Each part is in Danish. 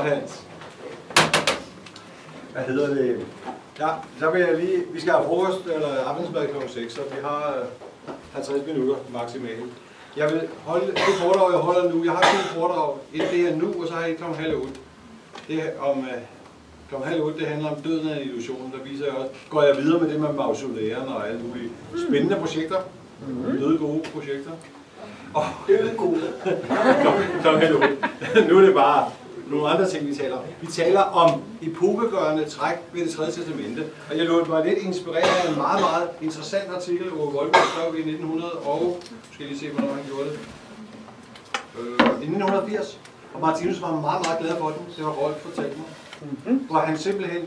Og Hans. Hvad hedder det? Ja, så vil jeg lige, vi skal have frokost eller aftensmad kl. 6, så vi har øh, 50 minutter maksimalt. Jeg vil holde det foredrag, jeg holder nu. Jeg har to foredrag. Et det er nu, og så har jeg et kl. halv otte. Det om øh, kl. halv otte, det handler om døden af en illusion. Der viser jeg også, går jeg videre med det med mausolæren og alle mulige spændende projekter. Døde gode projekter. Og Døde gode. kl. halv otte. Nu er det bare nogle andre ting, vi taler om. Vi taler om epokegørende træk ved det tredje testamente. Og jeg lod mig lidt inspireret af en meget, meget interessant artikel, hvor Voldborg skrev i 1900 og... Skal lige se, hvornår han gjorde det. Øh, I 1980. Og Martinus var meget, meget glad for den. Det var Rolf fortalte mig. Hvor han simpelthen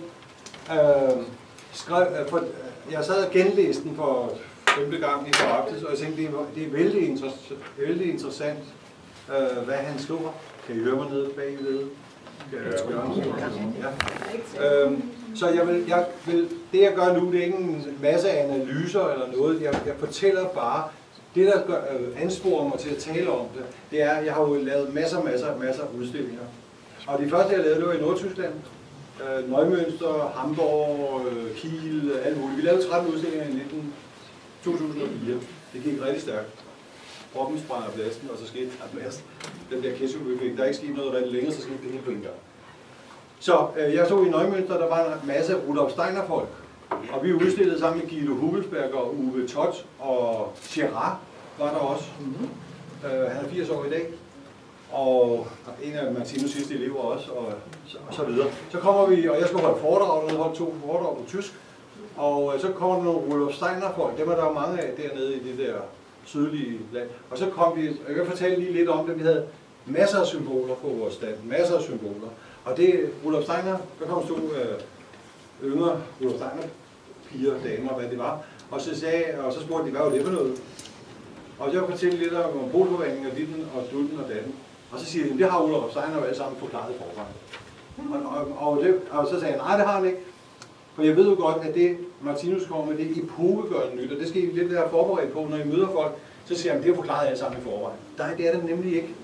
øh, skrev... Øh, for, jeg sad og genlæste den for femte gang i foraftes, og jeg tænkte, det er, det er vældig, interessant, vældig interessant, øh, hvad han skriver. Kan I høre mig nede bagved? Ja. Øhm, så jeg vil, jeg vil, det jeg gør nu, det er ikke en masse analyser eller noget. Jeg, jeg fortæller bare, det der gør, øh, ansporer mig til at tale om det, det er, at jeg har jo lavet masser, masser, masser af udstillinger. Og de første, jeg lavede, det var i Nordtyskland. Øh, Neumünster, Hamburg, øh, Kiel, alt muligt. Vi lavede 13 udstillinger i 19, 2004. Det gik rigtig stærkt. Proppen sprang af pladsen, og så skete der blast. Den der ketchup-effekt, der er ikke sket noget rigtig længere, så skete det hele på en gang. Så øh, jeg så i Neumünster, der var en masse Rudolf Steiner folk. Og vi udstillede sammen med Guido Hubelsberg og Uwe Todt og Gerard var der også. Mm-hmm. Øh, han er 80 år i dag. Og en af Martinus sidste elever også, og så, og så videre. Så kommer vi, og jeg skal holde foredrag, og jeg holdt to foredrag på tysk. Og øh, så kommer der nogle Rudolf Steiner folk, dem er der mange af dernede i det der sydlige land. Og så kom vi, jeg kan fortælle lige lidt om det, vi havde masser af symboler på vores stand, masser af symboler. Og det, Rudolf Steiner, der kom stod øh, yngre Rudolf Steiner, piger, damer, hvad det var, og så, sagde, og så spurgte de, hvad var det for noget? Og jeg fortælle lidt om boligforvaltningen og ditten og dutten og datten. Og så siger de, det har Rudolf Steiner jo alle sammen forklaret forfra. Og, og, og, det, og så sagde jeg, nej, det har han ikke. For jeg ved jo godt, at det Martinus kommer med, det er epokegørende nyt, og det skal I lidt være forberedt på, når I møder folk, så siger han, det er forklaret alle sammen i forvejen. Nej, det er det nemlig ikke.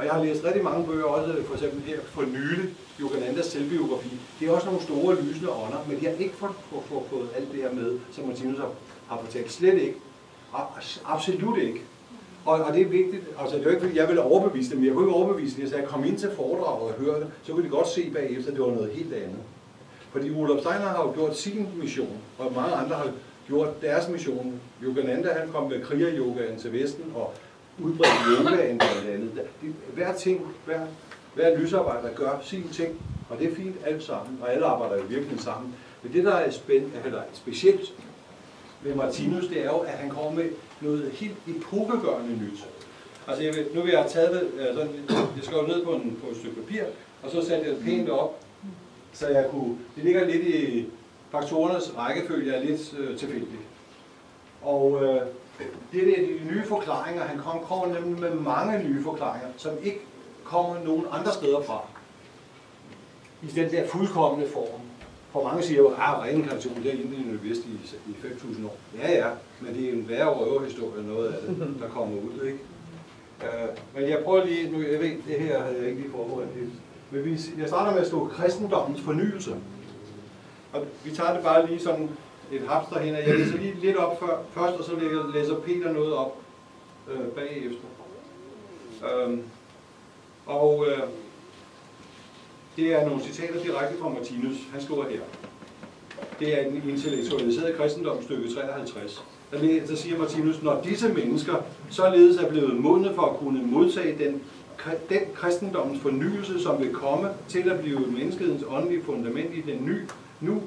Og jeg har læst rigtig mange bøger, også øh, for eksempel her for nylig, Yoganandas selvbiografi. Det er også nogle store lysende ånder, men de har ikke fået, fået, fået, fået alt det her med, som Martinus har, har fortalt. Slet ikke. Absolut ikke. Og, og det er vigtigt, altså det er jo ikke fordi, jeg vil overbevise dem, jeg kunne ikke overbevise dem, så jeg kom ind til foredraget og hørte det, så kunne de godt se bagefter, at det var noget helt andet. Fordi Rudolf Steiner har jo gjort sin mission, og mange andre har gjort deres mission. Yogananda han kom med kriger til Vesten og udbredte yogaen blandt andet. Hver ting, hver, hver lysarbejder gør sin ting, og det er fint alt sammen, og alle arbejder jo virkelig sammen. Men det, der er spændt, eller specielt ved Martinus, det er jo, at han kommer med noget helt epokegørende nyt. Altså, jeg vil, nu vil jeg have taget det, altså, jeg skrev ned på, en, på et stykke papir, og så satte jeg det pænt op, så jeg kunne, det ligger lidt i faktorernes rækkefølge, er lidt øh, tilfældigt. Og øh, det er de nye forklaringer, han kom, kommer nemlig med mange nye forklaringer, som ikke kommer nogen andre steder fra. I den der fuldkommende form. For mange siger jo, at ah, reinkarnation, det er Indien Vest i, i 5.000 år. Ja, ja, men det er en værre røverhistorie, noget af det, der kommer ud, ikke? Uh, men jeg prøver lige, nu, jeg ved, det her havde jeg ikke lige forberedt helt. Men vi, jeg starter med at stå kristendommens fornyelse. Og vi tager det bare lige sådan et hapster hen, jeg læser lige lidt op før, først, og så læser Peter noget op øh, bagefter. Øhm, og øh, det er nogle citater direkte fra Martinus. Han skriver her. Det er en intellektualiseret kristendom, stykke 53. Der, der siger Martinus, når disse mennesker således er blevet modne for at kunne modtage den, den kristendommens fornyelse, som vil komme til at blive menneskets åndelige fundament i den ny, nu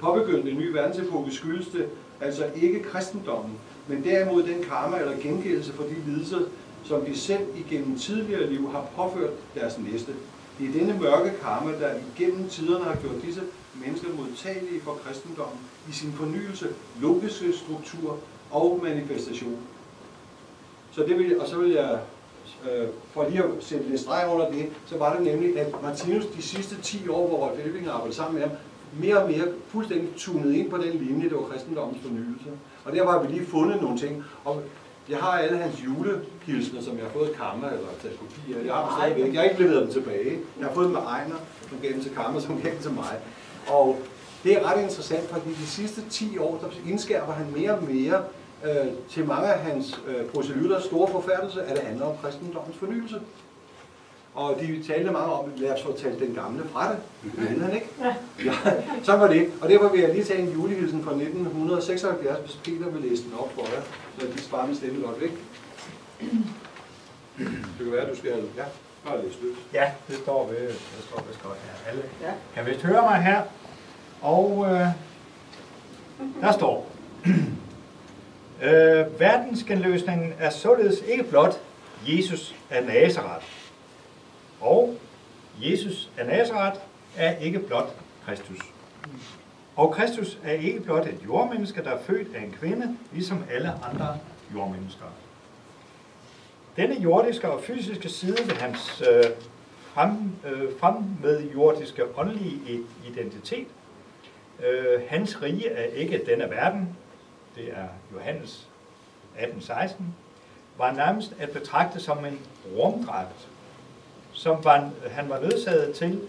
påbegyndte nye verdensepoke, skyldes det altså ikke kristendommen, men derimod den karma eller gengældelse for de lidelser, som de selv igennem tidligere liv har påført deres næste. Det er denne mørke karma, der igennem tiderne har gjort disse mennesker modtagelige for kristendommen i sin fornyelse, logiske struktur og manifestation. Så det vil, og så vil jeg, øh, for lige at sætte lidt streg under det, så var det nemlig, at Martinus de sidste 10 år, hvor Rolf Elving arbejdede sammen med ham, mere og mere fuldstændig tunet ind på den linje, det var kristendommens fornyelse. Og der var vi lige fundet nogle ting. Og Jeg har alle hans julehilsner, som jeg har fået Kammer, eller taget kopier. Jeg har dem stadigvæk. Jeg har ikke leveret dem tilbage. Jeg har fået dem med Ejner, som gav dem til Kammer, som gav dem til mig. Og det er ret interessant, fordi de sidste 10 år, der indskærper han mere og mere øh, til mange af hans øh, proselytters store forfærdelse, at det handler om kristendommens fornyelse. Og de talte meget om, lad os få talt den gamle fra det. Det ville han ikke. Ja, så var det. Og derfor vil jeg lige tage en julehilsen fra 1976, hvis Peter vil læse den op for jer, så de sparer min stemme godt væk. Det kan være, at du skal... Ja, bare læse løs. Ja, det står ved, det står vist godt her. Alle ja. kan vist høre mig her. Og øh, der står, øh, verdensgenløsningen er således ikke blot Jesus af Nazareth. Og Jesus af Nazareth er ikke blot Kristus. Og Kristus er ikke blot et jordmenneske, der er født af en kvinde, ligesom alle andre jordmennesker. Denne jordiske og fysiske side ved hans øh, frem, øh, frem med jordiske åndelige identitet. Øh, hans rige er ikke denne verden, det er Johannes 18:16, var nærmest at betragte som en rumdragt, som var, han var nødsaget til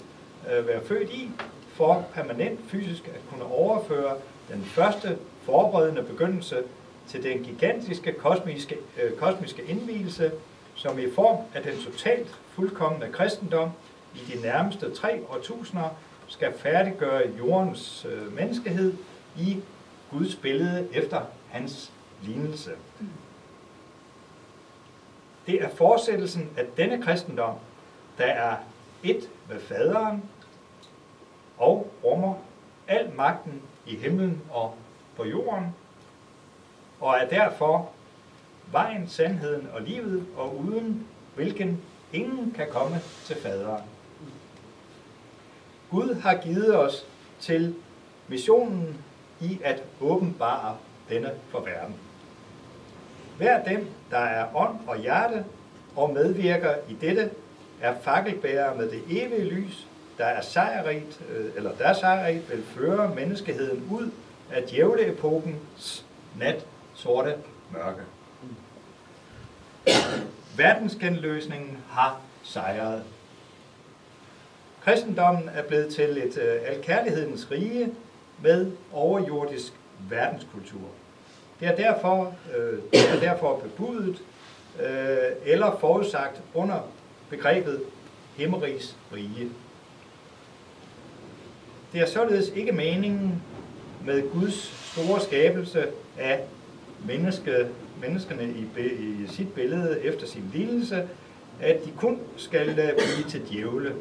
at være født i, for permanent fysisk at kunne overføre den første forberedende begyndelse til den gigantiske kosmiske, øh, kosmiske indvielse, som i form af den totalt fuldkommende kristendom i de nærmeste tre årtusinder skal færdiggøre jordens øh, menneskehed i Guds billede efter hans lignelse. Det er fortsættelsen af denne kristendom, der er et med faderen og rummer al magten i himlen og på jorden, og er derfor vejen, sandheden og livet, og uden hvilken ingen kan komme til faderen. Gud har givet os til missionen i at åbenbare denne for verden. Hver dem, der er ånd og hjerte og medvirker i dette, er fakkelbærer med det evige lys, der er sejrigt, øh, eller der sejrigt vil føre menneskeheden ud af djævleepokens nat sorte mørke. Verdensgenløsningen har sejret. Kristendommen er blevet til et øh, alkærlighedens rige med overjordisk verdenskultur. Det er derfor, øh, det er derfor bebudet øh, eller forudsagt under begrebet himmerigs rige. Det er således ikke meningen med Guds store skabelse af menneske, menneskene i, i sit billede efter sin lidelse, at de kun skal blive til djævle.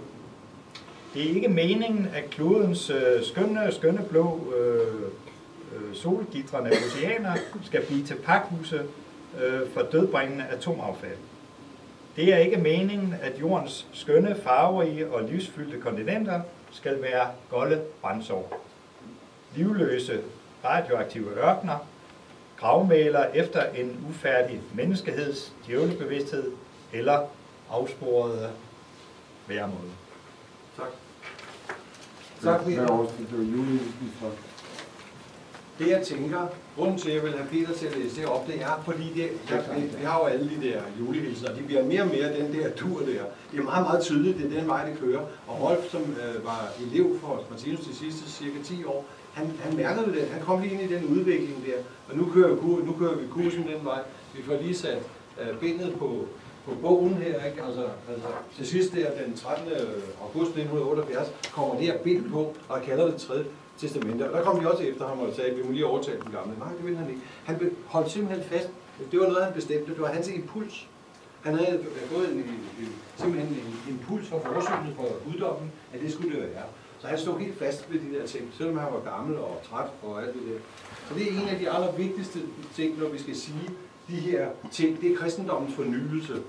Det er ikke meningen, at klodens øh, skønne, skønne blå øh, øh, solgitrende oceaner skal blive til pakhuse øh, for dødbringende atomaffald. Det er ikke meningen, at jordens skønne, farverige og livsfyldte kontinenter skal være golde brændsår. Livløse radioaktive ørkner, gravmæler efter en ufærdig menneskeheds djævlebevidsthed eller afsporede væremåde. Tak. Tak, Peter. Det jeg tænker, grunden til at jeg vil have Peter til at læse det op, det er, fordi det, jeg, vi, vi har jo alle de der julehilser, og de bliver mere og mere den der tur der. Det er meget, meget tydeligt, det er den vej, det kører. Og Rolf, som øh, var elev for Martinus de sidste cirka 10 år, han, han mærkede det, han kom lige ind i den udvikling der, og nu kører, nu kører vi kursen den vej. Vi får lige sat øh, bindet på, på bogen her, ikke? Altså, altså, til sidst der, den 13. august 1978, kommer det her bind på, og kalder det tredje testamente. Og der kom vi også efter ham og sagde, at vi må lige overtale den gamle. Nej, det ville han ikke. Han holdt simpelthen fast. Det var noget, han bestemte. Det var hans impuls. Han havde fået en, en, simpelthen en impuls fra forsynet for guddommen, at det skulle det være. Så han stod helt fast ved de der ting, selvom han var gammel og træt og alt det der. Så det er en af de allervigtigste ting, når vi skal sige de her ting. Det er kristendommens fornyelse.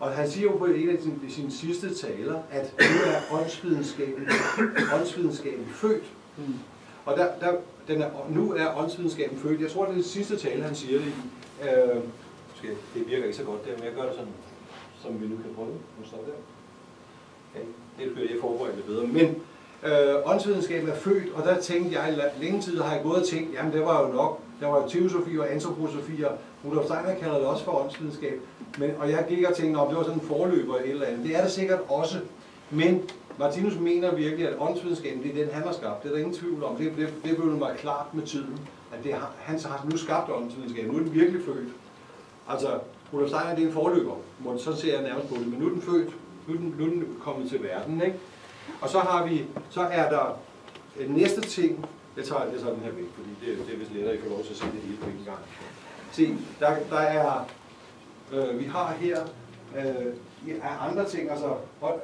Og han siger jo på en af sine, sine sidste taler, at nu er åndsvidenskaben, åndsvidenskaben født. Mm. Og der, der, den er, nu er åndsvidenskaben født. Jeg tror, det er det sidste tale, han siger det i. Øh, det virker ikke så godt der, men jeg gør det sådan, som vi nu kan prøve. Nu står der. Okay. Det bliver jeg forberedt lidt bedre. Men øh, åndsvidenskaben er født, og der tænkte jeg, længe tid har jeg gået og tænkt, jamen det var jo nok Der var jo teosofi og antroposofi, og Rudolf Steiner kalder det også for åndsvidenskab. Men, og jeg gik og tænkte, om det var sådan en forløber eller et eller andet. Det er det sikkert også. Men Martinus mener virkelig, at åndsvidenskaben, det er den, han har skabt. Det er der ingen tvivl om. Det, det, det blev mig klart med tiden, at det har, han har nu skabt åndsvidenskaben. Nu er den virkelig født. Altså, Rudolf Steiner, det er en forløber. Må- Så ser jeg nærmest på det. Men nu er den født. Nu er den, nu er den kommet til verden. Ikke? Og så har vi, så er der øh, næste ting. Jeg tager, jeg tager den her væk, fordi det, det er vist lettere, at I får lov til at se det hele på en gang. Se, der, der er, øh, vi har her øh, af andre ting, altså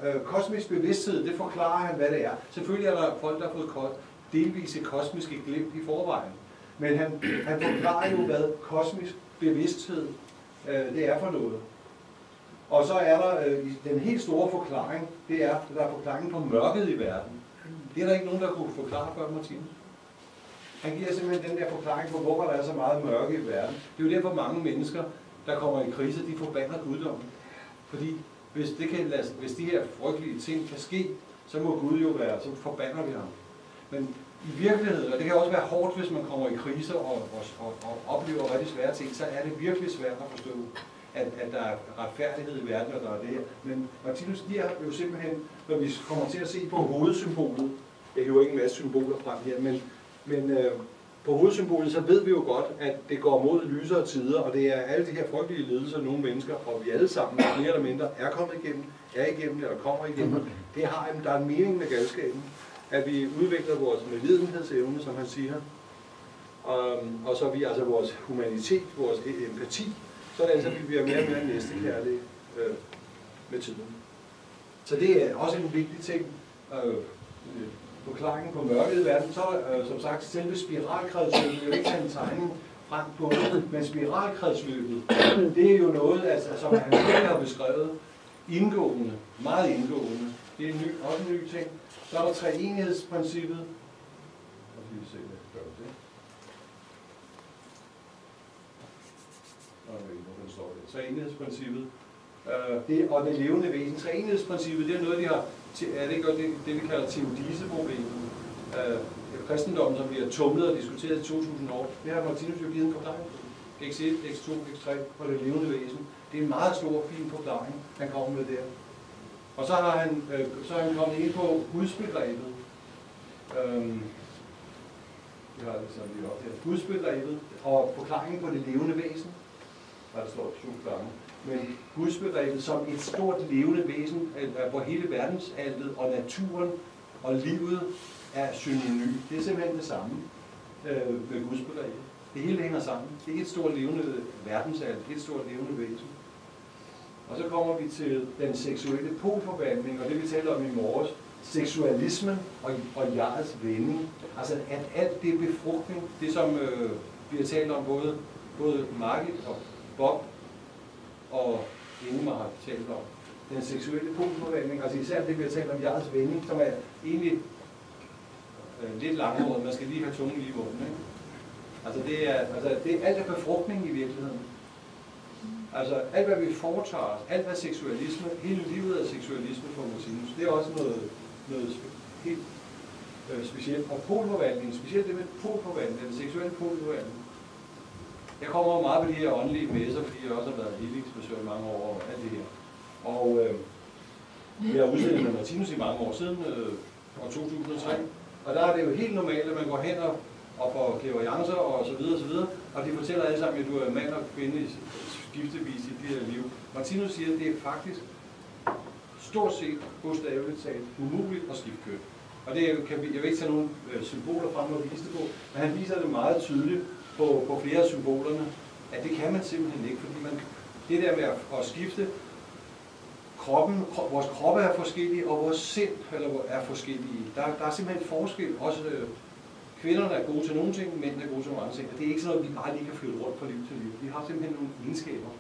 øh, kosmisk bevidsthed, det forklarer han, hvad det er. Selvfølgelig er der folk, der har fået delvise kosmiske glimt i forvejen. Men han, han forklarer jo, hvad kosmisk bevidsthed øh, det er for noget. Og så er der øh, den helt store forklaring, det er, der er forklaringen på mørket i verden. Det er der ikke nogen, der kunne forklare før Martinus. Han giver simpelthen den der forklaring på, hvorfor der er så meget mørke i verden. Det er jo derfor mange mennesker, der kommer i krise, de forbander guddommen. Fordi hvis, det kan lade, hvis de her frygtelige ting kan ske, så må Gud jo være, så forbander vi ham. Men i virkeligheden, og det kan også være hårdt, hvis man kommer i kriser og, og, og, og oplever rigtig svære ting, så er det virkelig svært at forstå, at, at der er retfærdighed i verden, og der er det her. Men Martinus giver jo simpelthen, når vi kommer til at se på hovedsymbolet, jeg hiver ikke en masse symboler frem her, men, men øh, på hovedsymbolet, så ved vi jo godt, at det går mod lysere tider, og det er alle de her frygtelige lidelser, nogle mennesker, og vi alle sammen, mere eller mindre, er kommet igennem, er igennem eller kommer igennem. Det har en, der er en mening med galskaben, at vi udvikler vores medlidenhedsevne, som han siger, og, og så vi altså vores humanitet, vores e- empati, sådan så altså, vi bliver mere og mere næstekærlige øh, med tiden. Så det er også en vigtig ting. Øh, øh, forklaringen på mørket i verden, så øh, som sagt selve spiralkredsløbet, jeg vil ikke tage en tegning frem på det, men spiralkredsløbet, det er jo noget, altså, som han virkelig har beskrevet indgående, meget indgående. Det er en ny, også en ny ting. Så er der treenighedsprincippet. Og lige se, hvad gør det. Nå, jeg ved ikke, den står der. Treenighedsprincippet. Øh, det, og det levende væsen. Treenighedsprincippet, det er noget, de har, er det ikke godt det, det vi kalder teodiseproblemet. Øh, kristendommen, som vi har tumlet og diskuteret i 2000 år, det har Martinus jo givet en forklaring på. X1, X2, X3 og det levende væsen. Det er en meget stor, fin forklaring, han kommer med der. Og så har han, øh, så er han kommet ind på gudsbegrebet. Øhm, jeg har det sådan lige op her. Gudsbegrebet og forklaringen på det levende væsen. Der der står to gange. Men gudsbegrebet som et stort levende væsen, øh, øh, hvor hele verdensaltet og naturen og livet er synonym. Det er simpelthen det samme øh, med gudsbegrebet. Det hele hænger sammen. Det er et stort levende verdensalt, et stort levende væsen. Og så kommer vi til den seksuelle polforvandling, og det vi talte om i morges, seksualismen og, og jegets vending. Altså at alt det befrugtning, det som øh, vi har talt om både, både Margit og Bob og Ingemar har talt om. Den seksuelle polforvandling, altså især det vi har talt om jegets vending, som er egentlig øh, lidt langhåret, man skal lige have tungen lige i munden. Ikke? Altså det er, altså det er alt er befrugtning i virkeligheden. Altså alt hvad vi foretager os, alt hvad seksualisme, hele livet er seksualisme for Martinus, det er også noget, noget spe- helt øh, specielt. Og polforvandling, specielt det med polforvandling, den seksuelle polforvandling. Jeg kommer meget på de her åndelige messer, fordi jeg også har været healingsbesøg i mange år og alt det her. Og øh, vi har udstillet med Martinus i mange år siden, øh, år 2003. Og der er det jo helt normalt, at man går hen og, og får klaverjancer og så videre og så videre. Og de fortæller alle sammen, at du er mand og kvinde skiftevis i dit her liv. Martinus siger, at det er faktisk stort set, bogstaveligt talt, umuligt at skifte køn. Og det kan vi, jeg vil ikke tage nogle øh, symboler frem og vise det på, men han viser det meget tydeligt på, på flere af symbolerne, at det kan man simpelthen ikke, fordi man, det der med at, at skifte, kroppen, kro, vores kroppe er forskellige, og vores sind eller, er forskellige. Der, der er simpelthen forskel. Også øh, kvinderne er gode til nogle ting, mænd er gode til nogle andre ting. Og det er ikke sådan noget, vi bare lige kan flytte rundt fra liv til liv. Vi har simpelthen nogle egenskaber,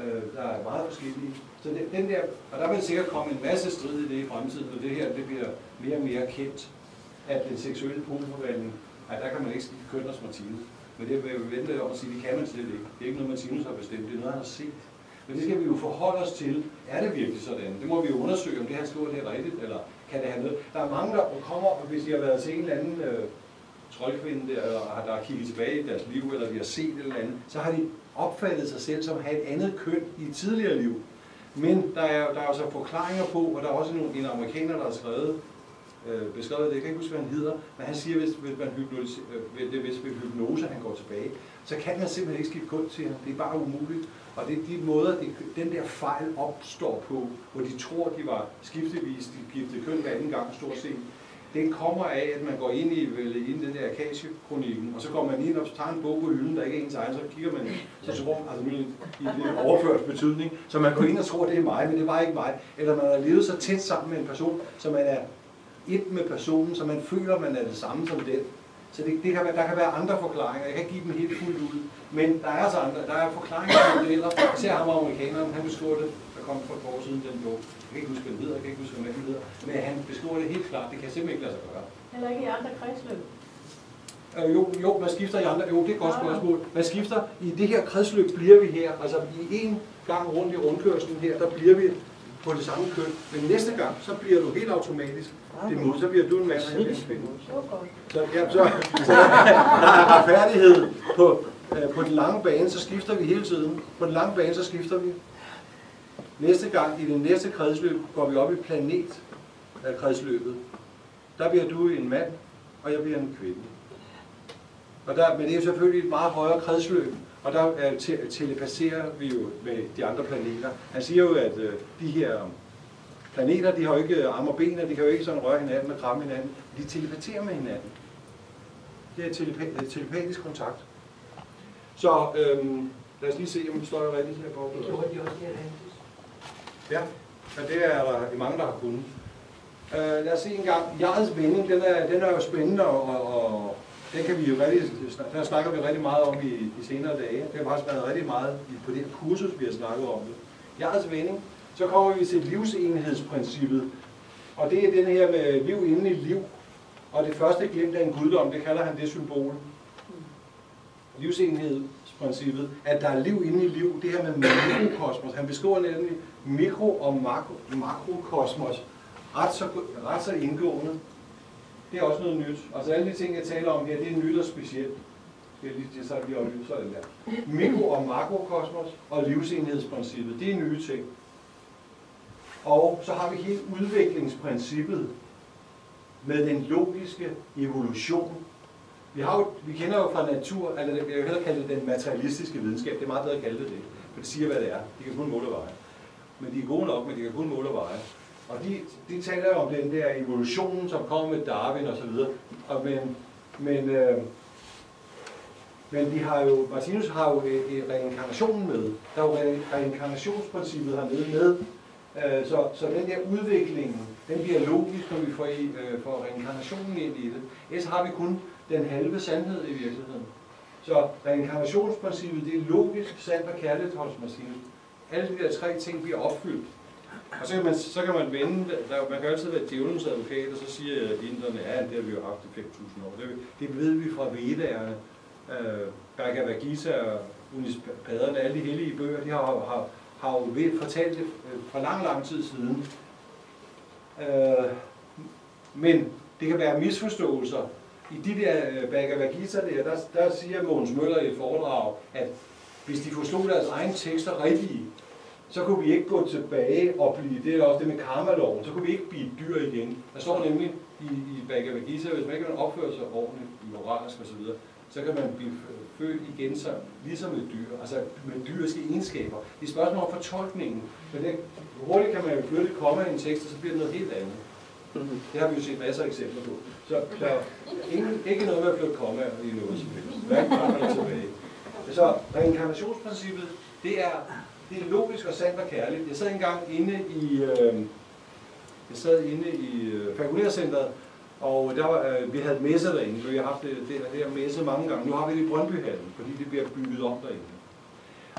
øh, der er meget forskellige. Så den, den der, og der vil sikkert komme en masse strid i det i fremtiden, når det her det bliver mere og mere kendt, at den seksuelle polforvandling, at der kan man ikke skifte køn og Martinus. Men det vil jeg vente om at sige, det kan man slet ikke. Det er ikke noget, Martinus har bestemt, det er noget, han har set. Men det skal vi jo forholde os til. Er det virkelig sådan? Det må vi jo undersøge, om det han skriver det er rigtigt, eller kan det have noget. Der er mange, der kommer, og hvis de har været til en eller anden øh, troldkvinde der, eller har- der har kigget tilbage i deres liv, eller de har set et eller andet, så har de opfattet sig selv som at have et andet køn i et tidligere liv. Men der er, der er også forklaringer på, og der er også nogle, en amerikaner, der har skrevet, øh, beskrevet det, jeg kan ikke huske, hvad han hedder, men han siger, hvis, hvis man hypnose, øh, det er hvis ved hypnose han går tilbage, så kan man simpelthen ikke skifte køn til ham. Det er bare umuligt. Og det er de måder, det, den der fejl opstår på, hvor de tror, de var skiftevis, de skiftede køn hver anden gang stort set. Den kommer af, at man går ind i, vel, ind i den der Akasie-kronikken, og så går man ind og tager en bog på hylden, der ikke er ens egen, så kigger man så tror, altså i en overført betydning, så man går ind og tror, det er mig, men det var ikke mig. Eller man har levet så tæt sammen med en person, så man er et med personen, så man føler, man er det samme som den. Så det, det kan være, der kan være andre forklaringer. Jeg kan ikke give dem helt fuldt ud. Men der er altså andre. Der er forklaringer på modeller. Især ham amerikaneren, han beskriver det, der kom for et år siden den bog. Jeg kan ikke huske, hvad den hedder, jeg kan ikke huske, hvad den hedder. Men han beskriver det helt klart. Det kan simpelthen ikke lade sig gøre. Heller ikke i andre kredsløb. Øh, jo, jo, man skifter i andre. Jo, det er et godt spørgsmål. Man skifter. I det her kredsløb bliver vi her. Altså i en gang rundt i rundkørslen her, der bliver vi på det samme køn. Men næste gang, så bliver du helt automatisk det mod. Så bliver du en mand, og jeg bliver en kvinde. Så, ja, så, så der er retfærdighed på, øh, på den lange bane, så skifter vi hele tiden. På den lange bane, så skifter vi. Næste gang, i det næste kredsløb, går vi op i planetkredsløbet. Der bliver du en mand, og jeg bliver en kvinde. Og der, men det er selvfølgelig et meget højere kredsløb, og der øh, te- telepasserer vi jo med de andre planeter. Han siger jo, at øh, de her planeter, de har jo ikke arme og ben, og de kan jo ikke sådan røre hinanden og kramme hinanden. De telepaterer med hinanden. Det er telepa- øh, telepatisk kontakt. Så øhm, lad os lige se, om det står rigtigt her på. Ja, og det er der i mange, der har kunnet. Uh, lad os se en gang. Jarls vending, den er, den er jo spændende, og, og, det kan vi jo rigtig, der snakker vi rigtig meget om i de senere dage. Det har faktisk været rigtig meget på det her kursus, vi har snakket om det. Jarls altså vending, så kommer vi til livsenhedsprincippet, og det er den her med liv inden i liv. Og det første glimt af en guddom, det kalder han det symbol. Livsenhedsprincippet, at der er liv inden i liv, det her med mikrokosmos. Han beskriver nemlig mikro- og makro, makrokosmos ret så, ret så indgående. Det er også noget nyt. Altså alle de ting, jeg taler om her, det er nyt og specielt. Det er lige, det, så lige op, det der. Mikro- og makrokosmos og livsenhedsprincippet, det er nye ting. Og så har vi hele udviklingsprincippet med den logiske evolution. Vi, har jo, vi kender jo fra natur, eller jeg vil hellere kalde det den materialistiske videnskab, det er meget bedre at kalde det det, for det siger, hvad det er. De kan kun måle og veje. Men de er gode nok, men de kan kun måle og veje. Og de, de taler jo om den der evolution, som kom med Darwin og så videre. Og men, men, øh, men de har jo, Martinus har jo øh, øh, reinkarnationen med. Der er jo re- reinkarnationsprincippet hernede med. Øh, så, så den der udvikling, den bliver logisk, når vi får, i, øh, får reinkarnationen ind i det. Ellers har vi kun den halve sandhed i virkeligheden. Så reinkarnationsprincippet, det er logisk, sandt og kærligt hos Martinus. Alle de der tre ting bliver opfyldt. Og så kan man, så kan man vende, der, man kan altid være djævelens advokat, og så siger inderne, ja, det har vi jo haft i 5.000 år. Det, det ved vi fra Vedaerne. Øh, Bhagavad Gita og Unispaderne, alle de hellige bøger, de har, har, har jo ved, fortalt det øh, for lang, lang tid siden. Øh, men det kan være misforståelser. I de der øh, Bhagavad Gita der, der, der siger Måns Møller i et foredrag, at hvis de forstod deres egne tekster rigtige, så kunne vi ikke gå tilbage og blive, det er også det med karmaloven, så kunne vi ikke blive dyr igen. Der står nemlig i, i Bhagavad Gita, hvis man ikke kan opføre sig ordentligt, moralsk osv., så kan man blive født igen som, ligesom et dyr, altså med dyriske egenskaber. Det er spørgsmål om fortolkningen, men det, hurtigt kan man jo flytte et komma i en tekst, og så bliver det noget helt andet. Det har vi jo set masser af eksempler på. Så, så ingen, ikke noget med at flytte komma i noget som helst. Hverken frem eller tilbage. Så reinkarnationsprincippet, det er, det er logisk og sandt og kærligt. Jeg sad engang inde i, øh, jeg sad inde i øh, Fakulærcenteret, og der var, øh, vi havde messer derinde, for vi har haft det, det, det her messe mange gange. Nu har vi det i Brøndbyhallen, fordi det bliver bygget om derinde.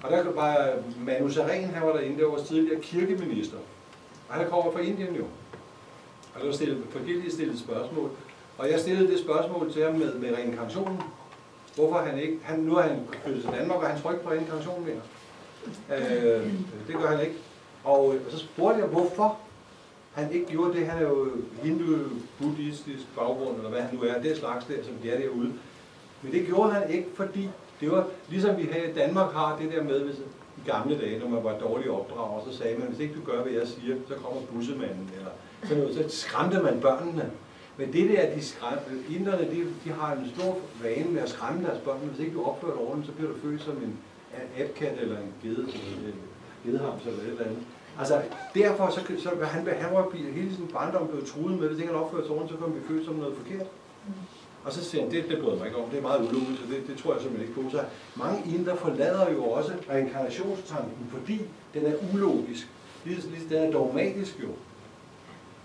Og der var øh, Manu Saren, han var derinde, der var tidligere kirkeminister. Og han kommer fra Indien jo. Og der var stillet, forskellige stillet spørgsmål. Og jeg stillede det spørgsmål til ham med, med reinkarnationen. Hvorfor han ikke, han, nu er han flyttet til Danmark, og han tror ikke på reinkarnationen mere. Øh, det gør han ikke. Og, og så spurgte jeg, hvorfor? han ikke gjorde det, han er jo hindu-buddhistisk baggrund, eller hvad han nu er, det slags der, som de er derude. Men det gjorde han ikke, fordi det var ligesom vi her i Danmark har det der med, hvis i gamle dage, når man var dårlig opdraget, så sagde man, hvis ikke du gør, hvad jeg siger, så kommer bussemanden, eller sådan noget, så skræmte man børnene. Men det der, de skræmte, inderne, de, de har en stor vane med at skræmme deres børn. Hvis ikke du opfører dig ordentligt, så bliver du født som en apkat eller en gede, gedehams eller et eller andet. Altså, derfor så, så han, han var hele sin barndom blevet truet med, hvis ikke han opførte sig ordentligt, så kom vi føle som noget forkert. Og så siger han, det, det bryder mig ikke om, det er meget ulogisk, så det, det tror jeg simpelthen ikke på. Så mange indre forlader jo også reinkarnationstanken, fordi den er ulogisk. Ligesom, den er dogmatisk jo.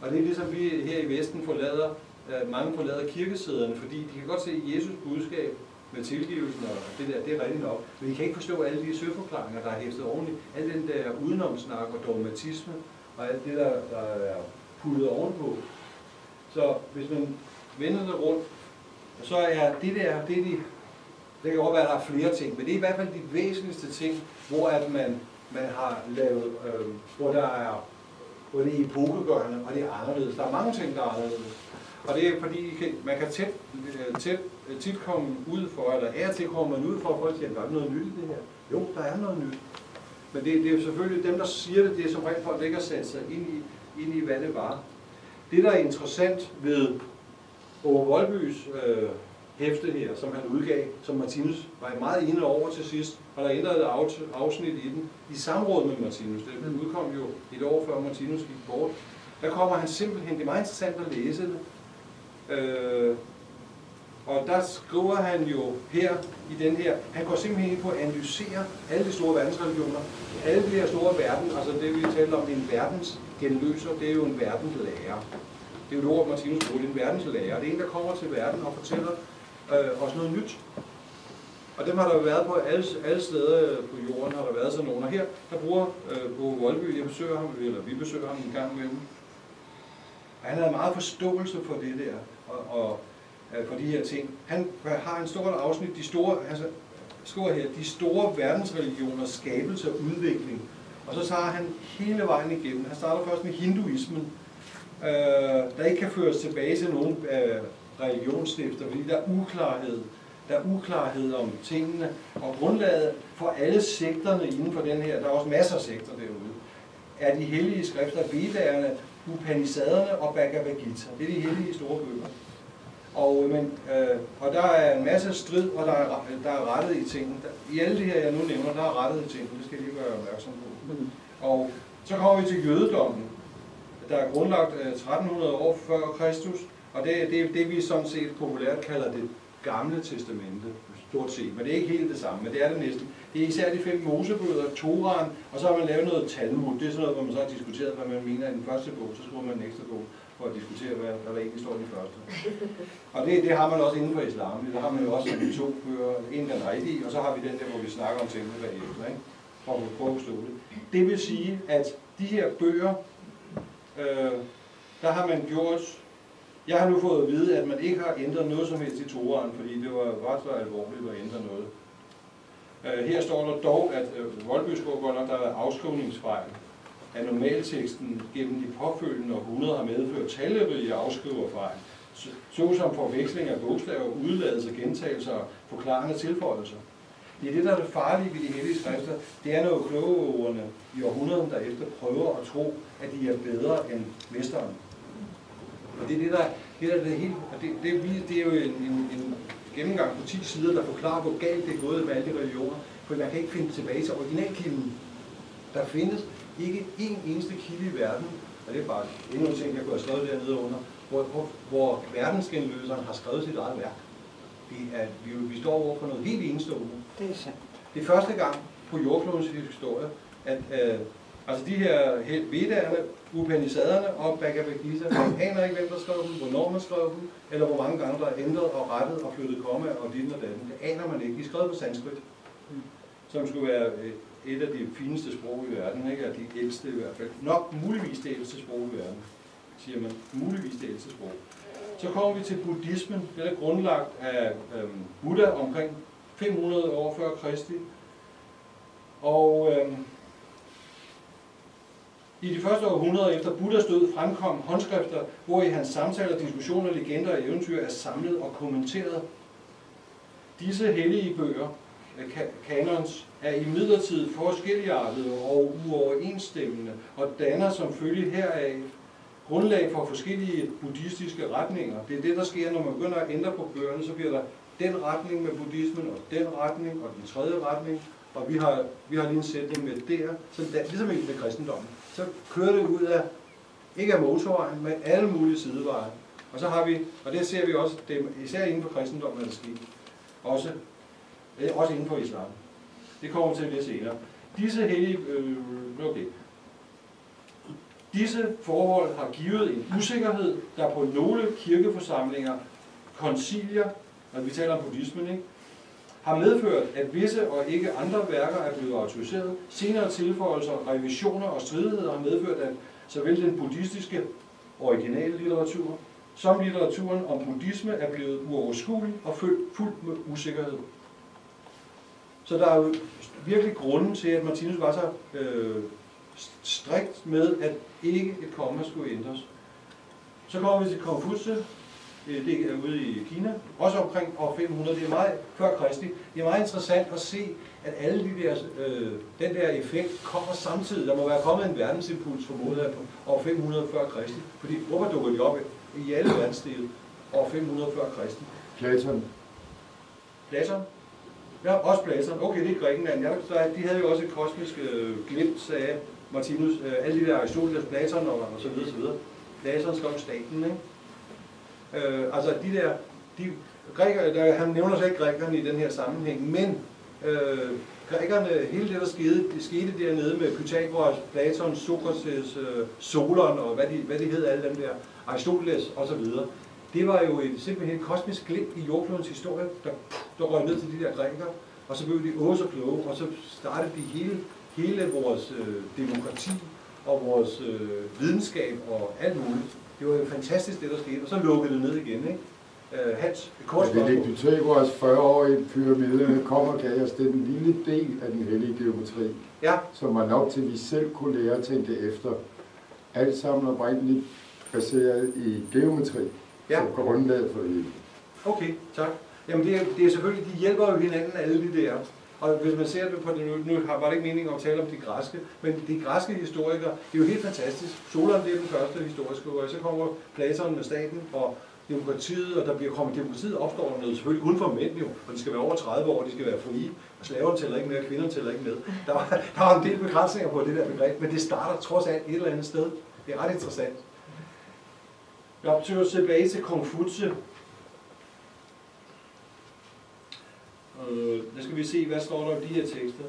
Og det er ligesom vi her i Vesten forlader, øh, mange forlader kirkesæderne, fordi de kan godt se Jesus budskab med tilgivelsen og det der, det er rigtigt nok. Men I kan ikke forstå alle de søforklaringer, der er hæftet oveni. Al den der udenomsnak og dogmatisme og alt det, der, der er puttet ovenpå. Så hvis man vender det rundt, så er det der, det er de, det kan godt være, at der er flere ting, men det er i hvert fald de væsentligste ting, hvor at man, man har lavet, øh, hvor der er hvor det er epokegørende, og det er anderledes. Der er mange ting, der er anderledes. Og det er fordi, man kan tæt, øh, tæt, øh, tit komme ud for, eller er til kommer man ud for, at folk siger, der er noget nyt i det her. Jo, der er noget nyt. Men det, det er jo selvfølgelig dem, der siger det, det er som regel folk, der ikke har sat sig ind i, ind i, hvad det var. Det, der er interessant ved Ove Voldbys øh, hæfte her, som han udgav, som Martinus var meget inde over til sidst, og der ændrede et afsnit i den, i samråd med Martinus. Det udkom jo et år før Martinus gik bort. Der kommer han simpelthen, det er meget interessant at læse det, øh, og der skriver han jo her i den her, han går simpelthen ind på at analysere alle de store verdensreligioner, alle de her store verden, altså det vi taler om, en verdens genløser, det er jo en verdenslærer. Det er jo et ord, Martinus bruger, det er en verdenslærer. Det er en, der kommer til verden og fortæller øh, os noget nyt. Og dem har der været på alle, alle steder på jorden, har der været sådan nogen. Og her, der bruger øh, på Voldby, jeg besøger ham, eller vi besøger ham en gang imellem. Og han havde meget forståelse for det der, og, og øh, for de her ting. Han har en stor afsnit, de store, altså, skriver her, de store verdensreligioners skabelse og udvikling. Og så tager han hele vejen igennem. Han starter først med hinduismen, øh, der ikke kan føres tilbage til nogen øh, religionsstifter, fordi der er uklarhed. Der er uklarhed om tingene, og grundlaget for alle sekterne inden for den her, der er også masser af sekter derude, er de hellige skrifter, Vedaerne, Upanisaderne og Bhagavad Gita. Det er de hellige store bøger. Og, men, øh, og der er en masse strid, og der er, der er rettet i tingene. I alle de her, jeg nu nævner, der er rettet i tingene. Det skal jeg lige gøre opmærksom på. Og så kommer vi til jødedommen, der er grundlagt 1300 år før Kristus, og det, det er det, vi sådan set populært kalder det gamle testamente, stort set. Men det er ikke helt det samme, men det er det næsten. Det er især de fem mosebøger, Toran, og så har man lavet noget Talmud. Det er sådan noget, hvor man så har diskuteret, hvad man mener i den første bog, så skriver man en ekstra bog for at diskutere, hvad, hvad der egentlig står i den første. Og det, det har man også inden for islam. Der har man jo også de to bøger, en den rigtige, og så har vi den der, hvor vi snakker om tingene bagefter, ikke? for at prøve at forstå det. Det vil sige, at de her bøger, øh, der har man gjort jeg har nu fået at vide, at man ikke har ændret noget som helst i Toran, fordi det var ret så alvorligt at ændre noget. Øh, her står der dog, at øh, uh, Voldby der er afskrivningsfejl at normalteksten gennem de påfølgende århundreder har medført talrige afskriverfejl, såsom forveksling af bogstaver, udladelser, gentagelser og forklarende tilføjelser. Det er det, der er det farlige ved de hellige skrifter. Det er, når klogeordene i århundreden derefter prøver at tro, at de er bedre end mesteren. Og det er det, der, det, der er det helt, og det, det, det er jo en, en, en gennemgang på 10 sider, der forklarer, hvor galt det er gået med alle de religioner, for man kan ikke finde tilbage til originalkilden. Der findes ikke én eneste kilde i verden, og det er bare endnu en ting, jeg kunne have skrevet dernede under, hvor, hvor, hvor verdensgenløseren har skrevet sit eget værk. Det er, vi, vi står over for noget helt enestående. Det er sandt. Det er første gang på jordklodens historie, at øh, Altså de her vedderne, Upanisaderne og Bhagavad Gita, man aner ikke, hvem der skrev dem, hvornår man skrev dem, eller hvor mange gange der er ændret og rettet og flyttet komma og dit og datten. Det aner man ikke. De er skrevet på sanskrit, som skulle være øh, et af de fineste sprog i verden, ikke? de ældste i hvert fald. Nok muligvis det ældste sprog i verden, siger man. Muligvis det ældste sprog. Så kommer vi til buddhismen. Det er grundlagt af øhm, Buddha omkring 500 år før Kristi. Og øhm, i de første århundreder efter Buddhas død fremkom håndskrifter, hvor i hans samtaler, diskussioner, legender og eventyr er samlet og kommenteret. Disse hellige bøger, kanons, er i forskelligartede og uoverensstemmende og danner som følge heraf grundlag for forskellige buddhistiske retninger. Det er det, der sker, når man begynder at ændre på bøgerne, så bliver der den retning med buddhismen, og den retning, og den tredje retning, og vi har, vi har lige en sætning med der, så der, ligesom i med kristendommen. Så kører det ud af, ikke af motorvejen, men alle mulige sideveje. Og så har vi, og det ser vi også, det, er især inden for kristendommen er det sket, også, øh, også inden for islam. Det kommer vi til lidt senere. Disse hellige, øh, okay. Disse forhold har givet en usikkerhed, der på nogle kirkeforsamlinger, koncilier, når vi taler om buddhismen, ikke, har medført, at visse og ikke andre værker er blevet autoriseret. Senere tilføjelser, revisioner og stridigheder har medført, at såvel den buddhistiske originale litteratur, som litteraturen om buddhisme er blevet uoverskuelig og fuld fuldt med usikkerhed. Så der er jo virkelig grunden til, at Martinus var så øh, strikt med, at ikke et komma skulle ændres. Så kommer vi til Konfucius, det er ude i Kina, også omkring år 500, det er meget før Kristi. Det er meget interessant at se, at alle de der, øh, den der effekt kommer samtidig. Der må være kommet en verdensimpuls formodet af på år 500 før Kristi, fordi hvorfor dukker de op i alle verdensdele år 500 før Kristi? Platon. Platon? Ja, også Platon. Okay, det er Grækenland. Ja, så de havde jo også et kosmisk øh, glimt, sagde Martinus. Øh, alle de der Aristoteles, Platon og, og så videre, så videre. Platon skrev staten, ikke? Øh, altså de der, de, græker, der, han nævner så ikke grækerne i den her sammenhæng, men øh, grækerne, hele det der skete, det skete dernede med Pythagoras, Platon, Sokrates, øh, Solon og hvad de, hvad de hed, alle dem der, Aristoteles osv., det var jo et, simpelthen et kosmisk glimt i jordklodens historie, der, der røg ned til de der grækere, og så blev de åh så kloge, og så startede de hele, hele vores øh, demokrati og vores øh, videnskab og alt muligt. Det var jo fantastisk, det der skete, og så lukkede det ned igen, ikke? Uh, Hans, et kort Ja, det er Pythagoras 40-årige pyramide kommer gav os den lille del af den hellige geometri, Ja, som var nok til, at vi selv kunne lære at tænke efter. Alt sammen oprindeligt baseret i geometri, Ja. som grundlaget for det hele. okay, tak. Jamen det er, det er selvfølgelig, de hjælper jo hinanden alle de der. Og hvis man ser det på det nu, nu har bare ikke mening at tale om de græske, men de græske historikere, det er jo helt fantastisk. Solon det er den første historiske, og så kommer Platon med staten og demokratiet, og der bliver kommet demokratiet opstår der noget selvfølgelig kun for mænd jo, og de skal være over 30 år, de skal være frie, og slaverne tæller ikke med, og kvinderne tæller ikke med. Der var, der var en del begrænsninger på det der begreb, men det starter trods alt et eller andet sted. Det er ret interessant. Jeg optøver tilbage til Konfutse, Øh, der skal vi se, hvad står der om de her tekster.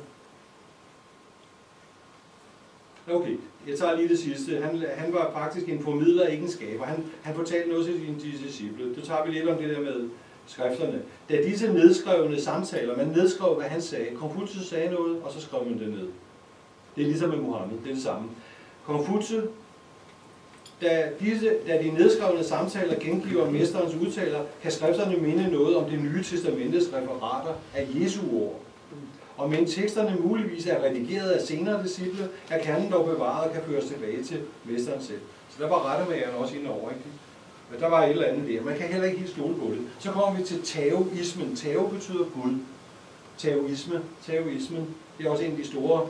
Okay, jeg tager lige det sidste. Han, han var faktisk en formidler, ikke en skaber. Han, han fortalte noget til sine disciple. Det tager vi lidt om det der med skrifterne. Da disse nedskrevne samtaler, man nedskrev, hvad han sagde. Konfucius sagde noget, og så skrev man det ned. Det er ligesom med Mohammed, det er det samme. Konfucius, da, disse, da de nedskrevne samtaler gengiver mesterens udtaler, kan skrifterne minde noget om det nye testamentets referater af Jesu ord. Og men teksterne muligvis er redigeret af senere disciple, er kernen dog bevaret og kan føres tilbage til mesteren selv. Så der var rettemageren også inde over, ikke? Men der var et eller andet der. Man kan heller ikke helt stole på det. Så kommer vi til taoismen. Tao betyder Gud. Taoisme. Taoismen. Det er også en af de store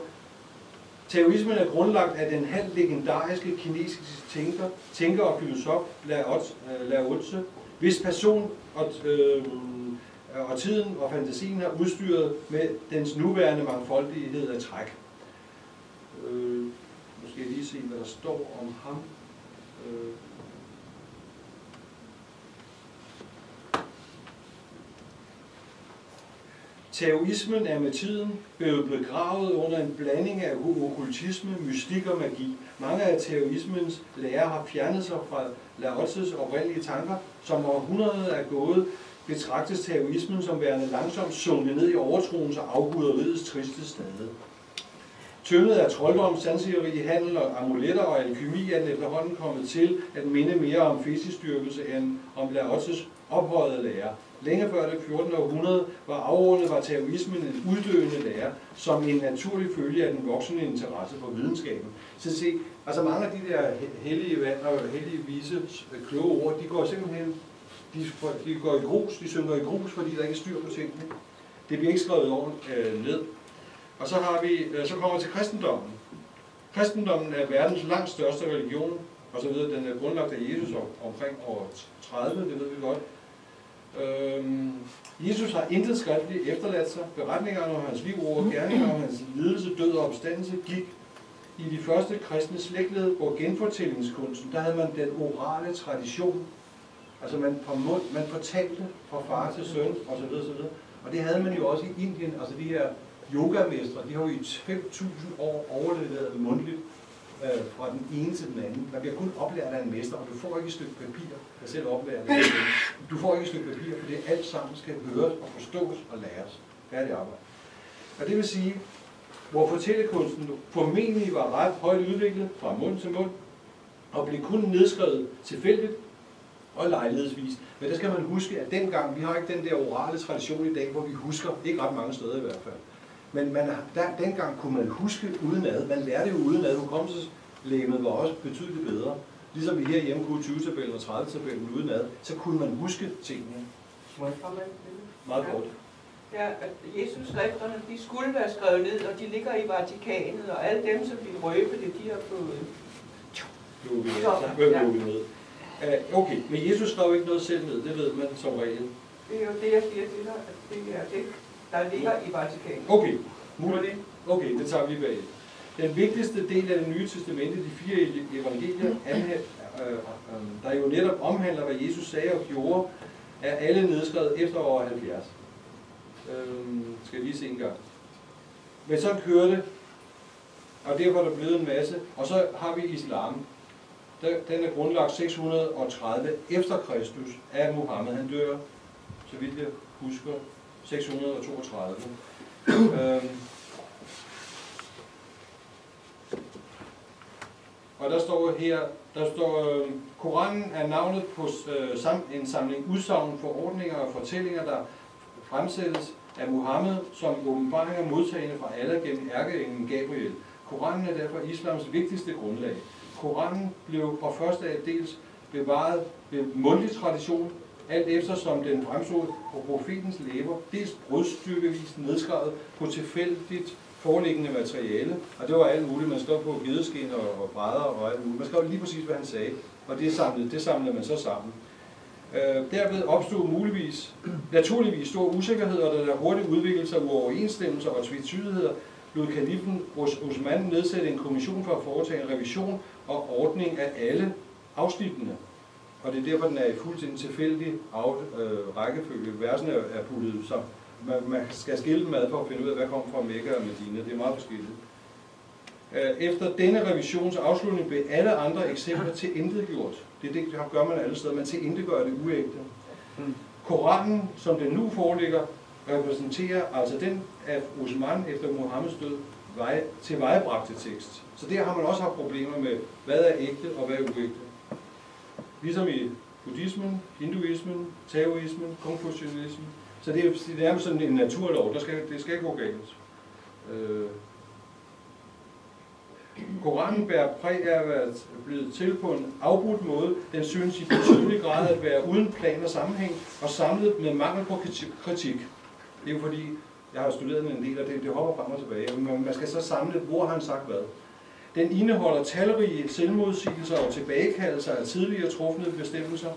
Taoismen er grundlagt af den halvt legendariske kinesiske tænker, tænker og filosof Lao øh, Tse, hvis person og, øh, og tiden og fantasien er udstyret med dens nuværende mangfoldighed af træk. Øh, nu skal jeg lige se, hvad der står om ham. Øh, Taoismen er med tiden blevet begravet under en blanding af okkultisme, mystik og magi. Mange af taoismens lærere har fjernet sig fra Laotzes oprindelige tanker, som århundredet er gået, betragtes taoismen som værende langsomt sunket ned i overtroens og afguderiets triste stade. Tynget af trolddom, sandsigeri, handel og amuletter og alkymi er den efterhånden kommet til at minde mere om fesistyrkelse end om Laotzes ophøjede lære. Længe før det 14. århundrede var afrundet var terrorismen en uddøende lære, som en naturlig følge af den voksende interesse for videnskaben. Så se, altså mange af de der hellige vand og hellige vise øh, kloge ord, de går simpelthen, de, de går i grus, de synker i grus, fordi der ikke er styr på tingene. Det bliver ikke skrevet ordentligt øh, ned. Og så, har vi, øh, så kommer vi til kristendommen. Kristendommen er verdens langt største religion, og så videre. Den er grundlagt af Jesus omkring år 30, det ved vi godt. Øh, Jesus har intet skriftligt efterladt sig. Beretningerne om hans liv, ord og gerninger om hans lidelse, død og opstandelse gik i de første kristne slægtled, hvor genfortællingskunsten, der havde man den orale tradition. Altså man, på mund, man fortalte fra far til søn, osv. osv. Og det havde man jo også i Indien, altså de her yogamestre, de har jo i 5.000 år overleveret mundtligt øh, fra den ene til den anden. Man bliver kun oplært af en mester, og du får ikke et stykke papir, der selv oplærer det. Du får ikke et stykke papir, for det alt sammen skal høres og forstås og læres. Færdig arbejde. Og det vil sige, hvor fortællekunsten formentlig var ret højt udviklet fra mund til mund, og blev kun nedskrevet tilfældigt og lejlighedsvis. Men der skal man huske, at dengang, vi har ikke den der orale tradition i dag, hvor vi husker, ikke ret mange steder i hvert fald, men man, der, dengang kunne man huske udenad. Man lærte jo udenad. Hukommelseslægemet var også betydeligt bedre. Ligesom vi herhjemme kunne 20-tabellen og 30-tabellen udenad, så kunne man huske tingene. Meget kort. Ja, Jesus skrifterne, de skulle være skrevet ned, og de ligger i Vatikanet, og alle dem, som de røbe det, de har fået... Lukket ned. Uh, okay, men Jesus skrev ikke noget selv ned, det ved man som regel. Det er jo det, jeg siger til dig, at det er det, der ligger i Vatikanet. Okay, muligt. Okay, det tager vi bag. Den vigtigste del af det nye testamente, de fire evangelier, øh, øh, der jo netop omhandler, hvad Jesus sagde og gjorde, er alle nedskrevet efter år 70. Øhm, skal jeg lige se en gang. Men så kører det, og derfor er der blevet en masse. Og så har vi islam. Den er grundlagt 630 efter Kristus af Muhammed. Han dør, så vidt jeg husker, 632. øhm. Og der står her, der står, øh, Koranen er navnet på øh, sam, en samling udsagn, forordninger og fortællinger, der fremsættes af Muhammed som åbenbaringer modtagende fra alle gennem ærkeenglen Gabriel. Koranen er derfor islams vigtigste grundlag. Koranen blev fra første af dels bevaret ved mundtlig tradition alt eftersom den fremstod på profetens læber, dels brudstykkevis nedskrevet på tilfældigt foreliggende materiale, og det var alt muligt. Man skrev på gedeskin og, og brædder og alt muligt. Man skrev lige præcis, hvad han sagde, og det samlede, det samlede man så sammen. Øh, derved opstod muligvis, naturligvis stor usikkerhed, og da der hurtigt udviklede sig uoverensstemmelser og tvetydigheder, lod kalifen Osman nedsætte en kommission for at foretage en revision og ordning af alle afsnittene. Og det er derfor, den er i fuldstændig tilfældig af, øh, rækkefølge. Versen er, er puttet så man, man skal skille dem ad for at finde ud af, hvad kommer fra Mekka og Medina. Det er meget forskelligt. Øh, efter denne revisions afslutning blev alle andre eksempler til intet gjort. Det, det gør man alle steder. Man til intet gør det uægte. Koranen, som den nu foreligger, repræsenterer altså den af Osman efter Muhammeds død vej, til vejbragte tekst. Så der har man også haft problemer med, hvad er ægte og hvad er uægte. Ligesom i buddhismen, hinduismen, taoismen, konfucianismen. Så det er, det er sådan en naturlov, der skal, det skal ikke gå galt. Øh, Koranen bærer præg af at være blevet til på en afbrudt måde. Den synes i betydelig grad at være uden plan og sammenhæng og samlet med mangel på kritik. Det er jo fordi, jeg har studeret en del, og det, det hopper frem og tilbage. Men man skal så samle, hvor har han sagt hvad. Den indeholder talrige selvmodsigelser og tilbagekaldelser af tidligere trufne bestemmelser.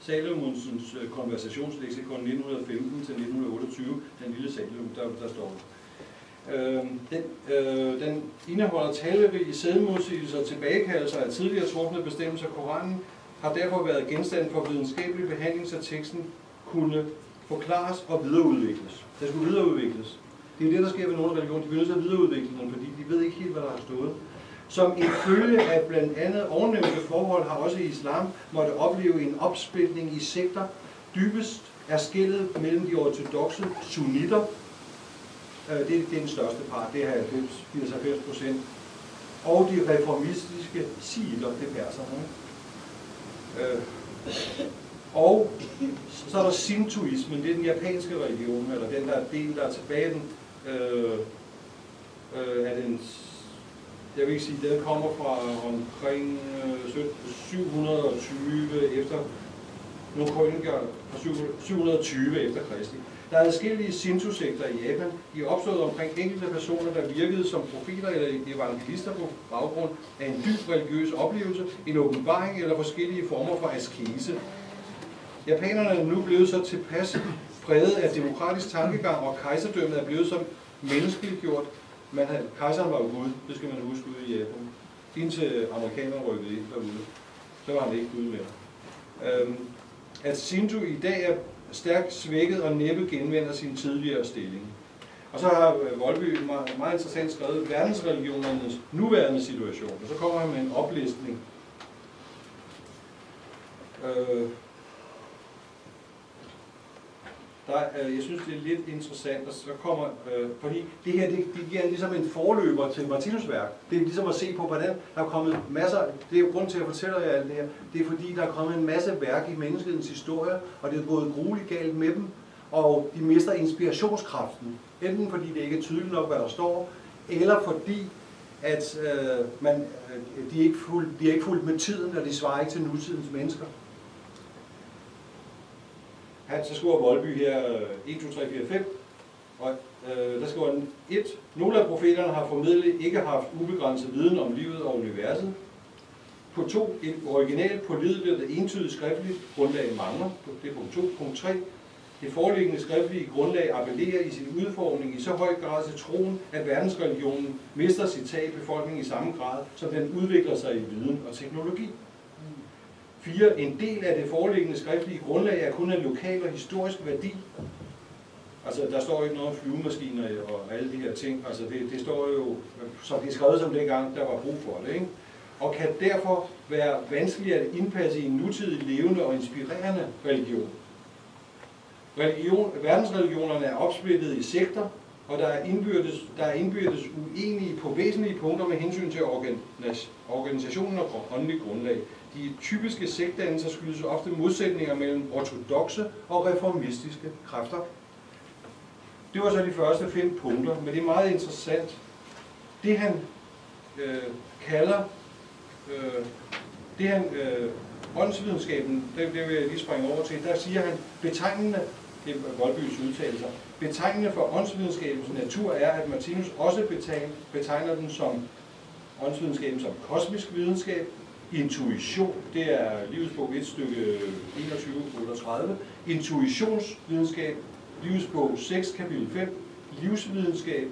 Salomonsens øh, konversationsleksikon 1915-1928, den lille Salomon, der, der står øh, den, øh, den indeholder talrige sædmodsigelser og tilbagekaldelser af tidligere trufne bestemmelser. Koranen har derfor været genstand for videnskabelig behandling, så teksten kunne forklares og videreudvikles. Det skulle videreudvikles. Det er det, der sker ved nogle religioner. De bliver nødt til at videreudvikle den, fordi de ved ikke helt, hvad der har stået. Som en følge af blandt andet ovennævnte forhold har også islam måtte opleve en opsplitning i sekter, dybest er skillet mellem de ortodoxe sunnitter, øh, det, det er den største part, det er 80-90 procent, og de reformistiske sider, det er perserne. Øh, og så er der Shintoismen, det er den japanske religion, eller den der del, der er tilbage den, øh, øh, er den, jeg vil ikke sige, den kommer fra omkring øh, 720 efter nogle krøniker fra 720 efter Kristi. Der er adskillige Shinto-sekter i Japan. De er opstået omkring enkelte personer, der virkede som profeter eller evangelister på baggrund af en dyb religiøs oplevelse, en åbenbaring eller forskellige former for askese. Japanerne er nu blevet så tilpas præget af demokratisk tankegang, og kejserdømmet er blevet så menneskeligt gjort. Man havde, kejseren var ude, Gud, det skal man huske ude i Japan. Indtil amerikanerne rykkede ind derude, så var han ikke ude mere. Øhm, at Shinto i dag er stærkt svækket og næppe genvender sin tidligere stilling. Og så har øh, Volby meget, meget interessant skrevet verdensreligionernes nuværende situation, og så kommer han med en oplistning. Øh, der, øh, jeg synes, det er lidt interessant, og så kommer, øh, fordi det her, det, det giver ligesom en forløber til Martinus værk. Det er ligesom at se på, hvordan der er kommet masser, det er jo grund til at fortælle jer alt det her, det er fordi, der er kommet en masse værk i menneskets historie, og det er gået grueligt galt med dem, og de mister inspirationskraften. Enten fordi det ikke er tydeligt nok, hvad der står, eller fordi, at øh, man, øh, de, er ikke fuldt, de er ikke fuldt med tiden, og de svarer ikke til nutidens mennesker. Han, så skriver Volby her 1, 2, 3, 4, 5, og øh, der skriver han 1. Nogle af profeterne har formidlet ikke haft ubegrænset viden om livet og universet. På 2. Et originalt på og entydigt skriftligt grundlag mangler. Det er punkt 2. Punkt 3. Det foreliggende skriftlige grundlag appellerer i sin udformning i så høj grad til troen, at verdensreligionen mister sit tag i befolkningen i samme grad, som den udvikler sig i viden og teknologi. 4. En del af det foreliggende skriftlige grundlag er kun af lokal og historisk værdi. Altså, der står ikke noget om flyvemaskiner og alle de her ting. Altså, det, det står jo, som det er skrevet som dengang, der var brug for det, ikke? Og kan derfor være vanskeligt at indpasse i en nutidig, levende og inspirerende religion. religion verdensreligionerne er opsplittet i sekter, og der er, indbyrdes, der er indbyrdes uenige på væsentlige punkter med hensyn til organisationen og åndelig grundlag. De typiske sektdannelser skyldes ofte modsætninger mellem ortodoxe og reformistiske kræfter. Det var så de første fem punkter, men det er meget interessant. Det han øh, kalder, øh, det han, øh, åndsvidenskaben, det, det vil jeg lige springe over til, der siger han, betegnende, det er Voldbys udtalelser, betegnende for åndsvidenskabens natur er, at Martinus også betegner den som åndsvidenskaben som kosmisk videnskab, Intuition, det er livets bog 1 stykke 21-38. Intuitionsvidenskab, livets bog 6 kapitel 5. Livsvidenskab,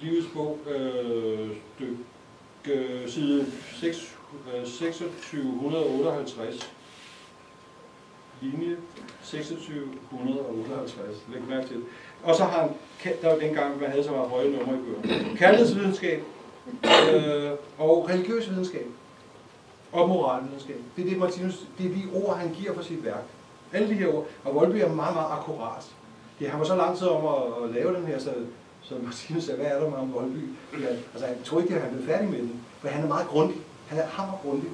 livets bog øh, stykke, øh, side 6, øh, 2658. Linje 2658. Læg mærke til Og så har han, der var dengang, man havde så meget høje numre i bøgerne. Kærlighedsvidenskab, øh, og religiøs videnskab og moralvidenskab. Det er det, Martinus, det er de ord, han giver for sit værk. Alle de her ord. Og Volby er meget, meget akkurat. Det, han var så lang tid om at, at lave den her, så, så Martinus sagde, hvad er der med om Volby? Ja, altså, jeg tror ikke, at han blev færdig med den, for han er meget grundig. Han er hammergrundig.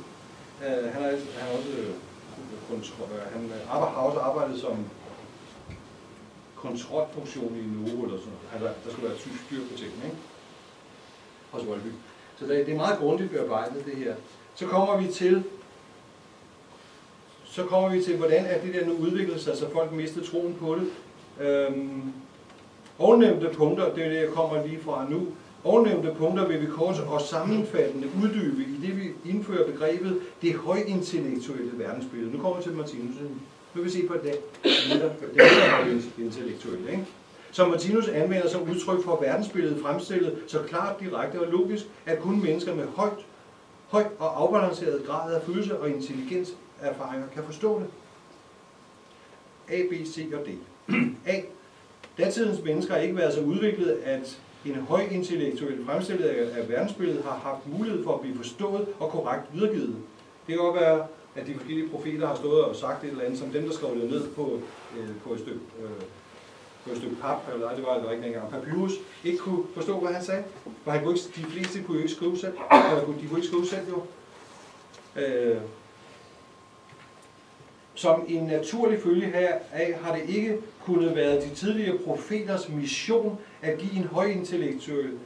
Uh, han, er, han er også uh, kontrol, han arbejder, har også arbejdet som kontrolfunktion i Novo eller sådan noget. Altså, der skal være tysk styr på tingene, ikke? Hos Volby. Så det, det er meget grundigt bearbejdet, det her. Så kommer vi til, så kommer vi til, hvordan er det der nu udviklet sig, så folk mistede troen på det. Øhm, ovennævnte punkter, det er det, jeg kommer lige fra nu, ovennævnte punkter vil vi kort og sammenfattende uddybe i det, vi indfører begrebet det højintellektuelle verdensbillede. Nu kommer vi til Martinus. Nu vil vi se på det, det er intellektuelle, ikke? som Martinus anvender som udtryk for verdensbilledet fremstillet så klart, direkte og logisk, at kun mennesker med højt høj og afbalanceret grad af følelse og intelligens erfaringer kan forstå det. A, B, C og D. A. Datidens mennesker har ikke været så udviklet, at en høj intellektuel fremstilling af verdensbilledet har haft mulighed for at blive forstået og korrekt videregivet. Det kan godt være at de forskellige profeter har stået og sagt et eller andet, som dem, der skrev det ned på, øh, på et stykke øh, på et stykke pap, eller nej, det var det ikke engang, Papyrus, ikke kunne forstå, hvad han sagde. For han kunne ikke, de fleste kunne jo ikke skrive selv. Eller kunne- De kunne ikke skrive selv, jo. Øh, som en naturlig følge heraf har det ikke kunnet være de tidligere profeters mission at give en højintellektuel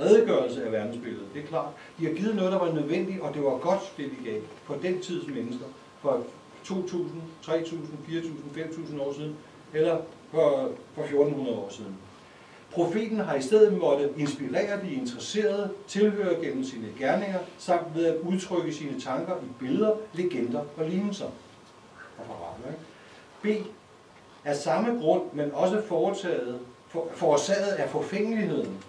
redegørelse af verdensbilledet. Det er klart. De har givet noget, der var nødvendigt, og det var godt, det de gav for den tids mennesker. For 2.000, 3.000, 4.000, 5.000 år siden, eller for, for 1.400 år siden. Profeten har i stedet måtte inspirere de interesserede tilhører gennem sine gerninger, samt ved at udtrykke sine tanker i billeder, legender og lignelser. B. Af samme grund, men også foretaget, for, forårsaget af forfængeligheden.